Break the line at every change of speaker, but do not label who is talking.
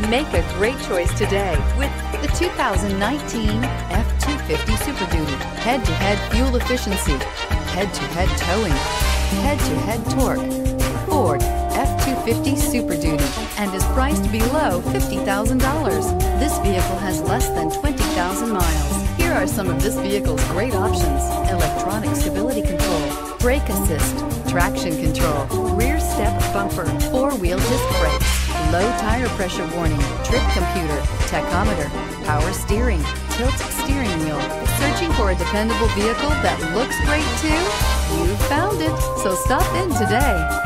Make a great choice today with the 2019 F-250 Super Duty. Head-to-head fuel efficiency, head-to-head towing, head-to-head torque. Ford F-250 Super Duty and is priced below $50,000. This vehicle has less than 20,000 miles. Here are some of this vehicle's great options. Electronic stability control, brake assist, traction control, rear step bumper, four-wheel disc brakes, low tire pressure warning, trip computer, tachometer, power steering, tilt steering wheel. Searching for a dependable vehicle that looks great too? You've found it, so stop in today.